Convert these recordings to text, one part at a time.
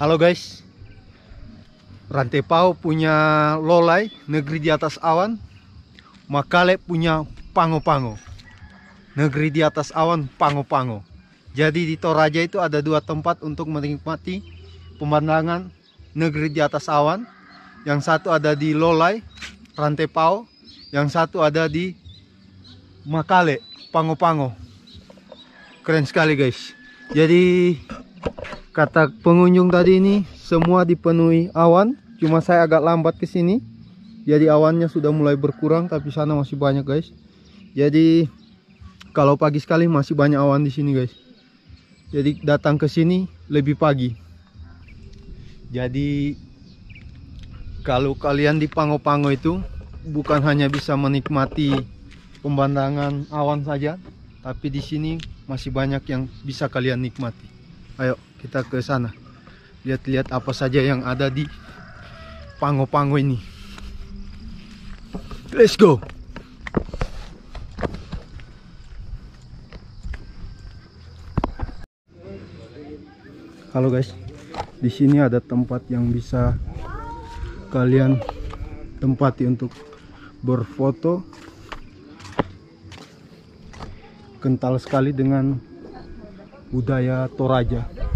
Halo guys, Rantepau punya Lolai, negeri di atas awan. Makale punya Pango-Pango, negeri di atas awan Pango-Pango. Jadi di Toraja itu ada dua tempat untuk menikmati pemandangan negeri di atas awan. Yang satu ada di Lolai, Rantepau. Yang satu ada di Makale, Pango-Pango. Keren sekali guys. Jadi kata pengunjung tadi ini semua dipenuhi awan. Cuma saya agak lambat ke sini. Jadi awannya sudah mulai berkurang tapi sana masih banyak guys. Jadi kalau pagi sekali masih banyak awan di sini guys. Jadi datang ke sini lebih pagi. Jadi kalau kalian di Pango-Pango itu bukan hanya bisa menikmati pemandangan awan saja, tapi di sini masih banyak yang bisa kalian nikmati. Ayo kita ke sana. Lihat-lihat apa saja yang ada di Pango-Pango ini. Let's go. Halo guys. Di sini ada tempat yang bisa kalian tempati untuk berfoto. Kental sekali dengan budaya Toraja.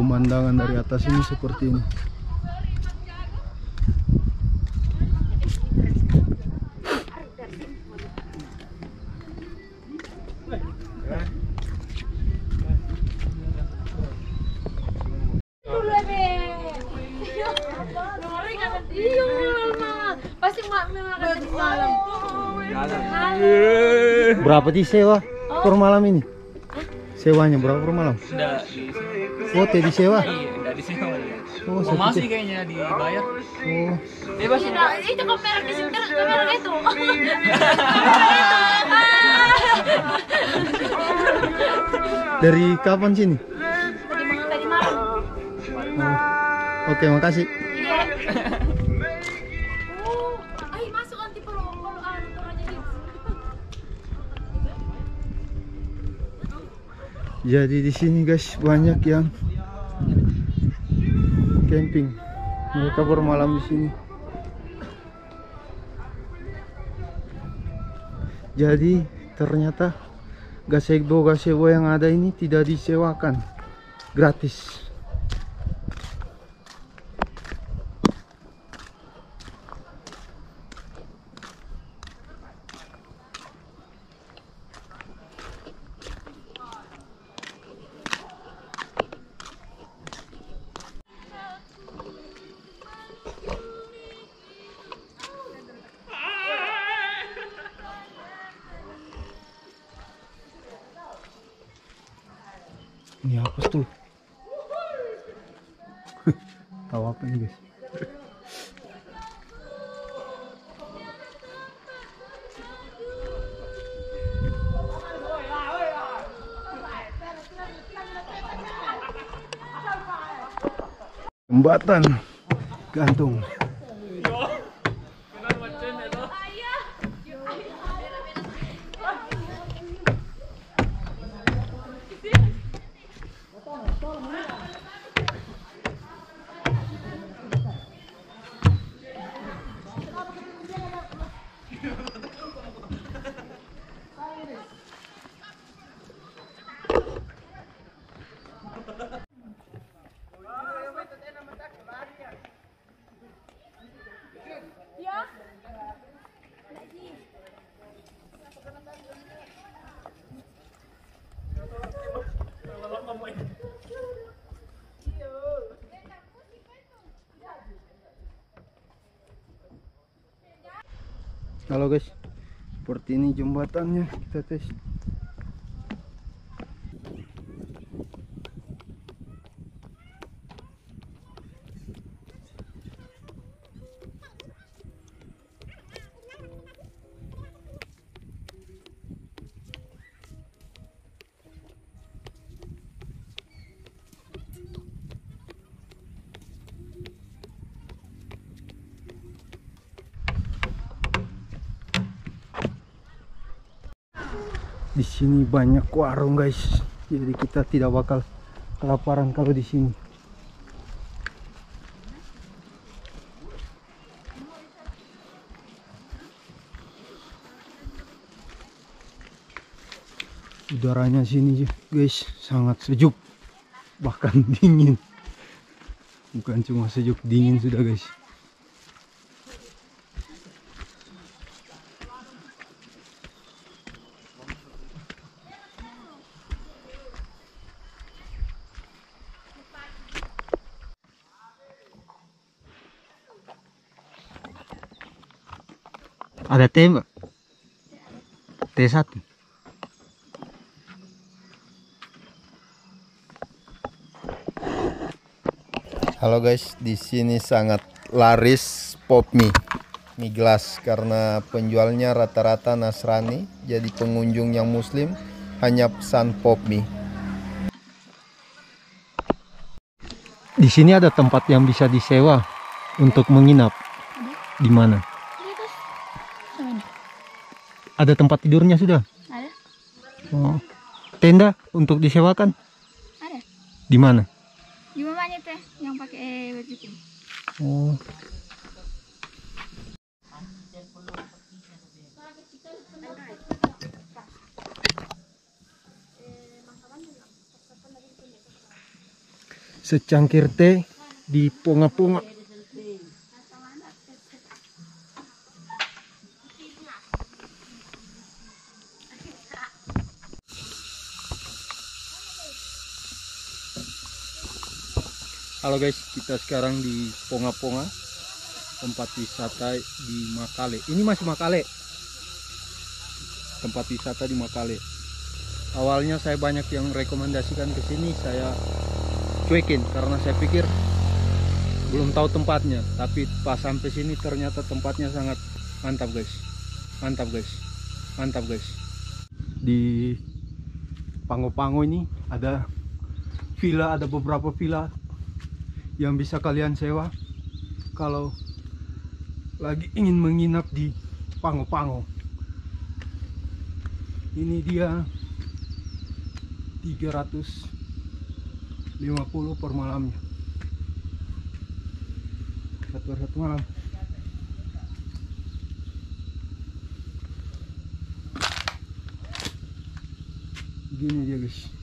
Pemandangan dari atas ini seperti ini. Di malam. Berapa sih sewa per malam ini? Sewanya berapa per malam? Oh, teh disewa? Iya, udah di sini. Oh, Oh, masih kayaknya dibayar. Oh, Bebas Tidak, itu kamera di sini, kamera itu. dari kapan sini? Tadi malam, tadi malam. Oh. Oke, makasih. Iya. Jadi di sini guys banyak yang camping. Mereka bermalam di sini. Jadi ternyata gazebo gazebo yang ada ini tidak disewakan, gratis. Ini apa tuh? Tahu apa ini guys? Jembatan gantung. Halo guys, seperti ini jembatannya kita tes. Di sini banyak warung guys. Jadi kita tidak bakal kelaparan kalau di sini. Udaranya sini guys sangat sejuk bahkan dingin. Bukan cuma sejuk, dingin sudah guys. Ada mbak? Teh satu. Halo guys, di sini sangat laris pop mie, mie gelas karena penjualnya rata-rata Nasrani, jadi pengunjung yang Muslim hanya pesan pop mie. Di sini ada tempat yang bisa disewa untuk menginap. Di mana? Di atas. Sama ini. Ada tempat tidurnya sudah. Ada? Oh. Tenda untuk disewakan Ada. di mana? Di mamanya teh yang pakai baju pink. Oh. Secangkir teh di ponga-ponga. Halo guys, kita sekarang di Ponga-Ponga, tempat wisata di Makale. Ini masih Makale. Tempat wisata di Makale. Awalnya saya banyak yang rekomendasikan ke sini, saya cuekin karena saya pikir belum tahu tempatnya. Tapi pas sampai sini ternyata tempatnya sangat mantap guys. Mantap guys. Mantap guys. Di Pango-Pango ini ada villa, ada beberapa villa yang bisa kalian sewa kalau lagi ingin menginap di Pango-Pango. Ini dia 350 per malamnya. Satu satu malam. Gini dia guys.